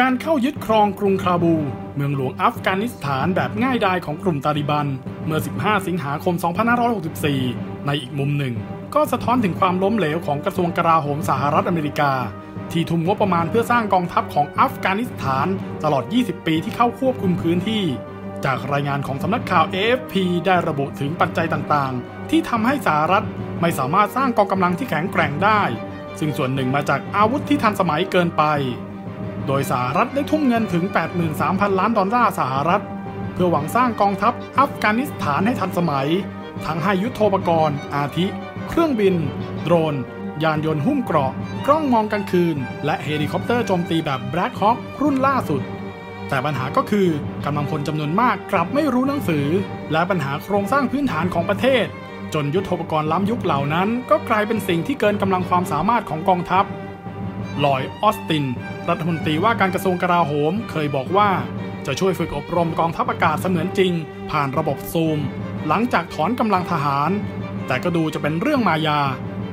การเข้ายึดครองกรุงคาบู เมืองหลวงอัฟกานิสถานแบบง่ายดายของกลุ่มตาลิบัน เมื่อ 15 สิงหาคม 2564 ในอีกมุมหนึ่ง ก็สะท้อนถึงความล้มเหลวของกระทรวงกลาโหมสหรัฐอเมริกา ที่ทุ่มงบประมาณเพื่อสร้างกองทัพของอัฟกานิสถาน ตลอด 20 ปีที่เข้าควบคุมพื้นที่ จากรายงานของสำนักข่าว AFP ได้ระบุถึงปัจจัยต่างๆ ที่ทำให้สหรัฐไม่สามารถสร้างกองกำลังที่แข็งแกร่งได้ ซึ่งส่วนหนึ่งมาจากอาวุธที่ทันสมัยเกินไป โดยสหรัฐได้ทุ่มเงินถึง 83,000 ล้านดอลลาร์สหรัฐ เพื่อหวังสร้างกองทัพอัฟกานิสถานให้ทันสมัย ทั้งให้ยุทโธปกรณ์ อาทิ เครื่องบิน โดรน ยานยนต์หุ้มเกราะ กล้องมองกลางคืน และเฮลิคอปเตอร์โจมตีแบบ Black Hawk รุ่นล่าสุด แต่ปัญหาก็คือกำลังพลจำนวนมากกลับไม่รู้หนังสือ และปัญหาโครงสร้างพื้นฐานของประเทศ จนยุทโธปกรณ์ล้ำยุคเหล่านั้น ก็กลายเป็นสิ่งที่เกินกำลังความสามารถของกองทัพลอยด์ ออสติน รัฐมนตรีว่าการกระทรวงกลาโหมเคยบอกว่า จะช่วยฝึกอบรมกองทัพอากาศเสมือนจริง ผ่านระบบซูม หลังจากถอนกำลังทหาร แต่ก็ดูจะเป็นเรื่องมายา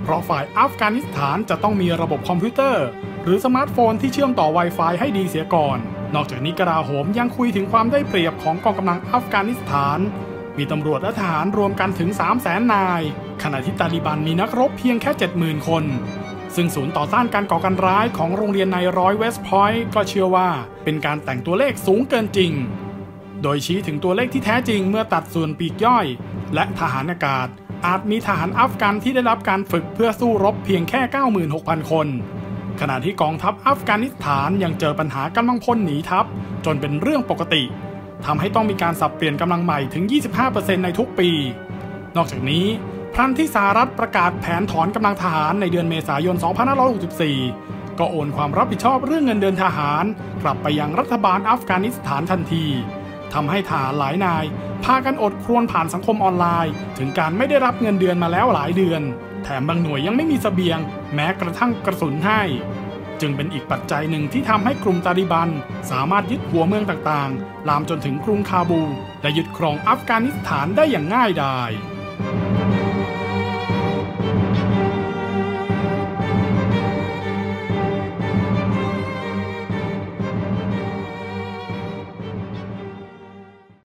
เพราะฝ่ายอัฟกานิสถานจะต้องมีระบบคอมพิวเตอร์ หรือสมาร์ทโฟนที่เชื่อมต่อ Wi-Fi ให้ดีเสียก่อน นอกจากนี้กลาโหมยังคุยถึงความได้เปรียบของกองกำลังอัฟกานิสถาน มีตำรวจและทหารรวมกันถึง 3 0 0แสนนาย ขณะที่ตาลิบันมีนักรบเพียงแค่ 70,000 คน ซึ่งศูนย์ต่อต้านการก่อการร้ายของโรงเรียนในร้อยเวสต์พอยต์ก็เชื่อว่าเป็นการแต่งตัวเลขสูงเกินจริง โดยชี้ถึงตัวเลขที่แท้จริงเมื่อตัดส่วนปีกย่อย และทหารอากาศ อาจมีทหารอัฟกันที่ได้รับการฝึกเพื่อสู้รบเพียงแค่ 96,000 คน ขณะที่กองทัพอัฟกานิสถานยังเจอปัญหากำลังพลหนีทัพ จนเป็นเรื่องปกติทำให้ต้องมีการสับเปลี่ยนกำลังใหม่ถึง 25%ในทุกปี นอกจากนี้ พลันที่สหรัฐประกาศแผนถอนกำลังทหารในเดือนเมษายน 2564 ก็โอนความรับผิดชอบเรื่องเงินเดือนทหาร กลับไปยังรัฐบาลอัฟกานิสถานทันทีทำให้ทหารหลายนาย พากันอดครวญผ่านสังคมออนไลน์ ถึงการไม่ได้รับเงินเดือนมาแล้วหลายเดือน แถมบางหน่วยยังไม่มีสเสบียง แม้กระทั่งกระสุนให้ จึงเป็นอีกปัจจัยหนึ่งที่ทำให้กลุ่มตาลิบัน สามารถยึดหัวเมืองต่างๆ ลามจนถึงกรุงคาบู และยึดครองอัฟกานิสถานได้อย่างง่ายดาย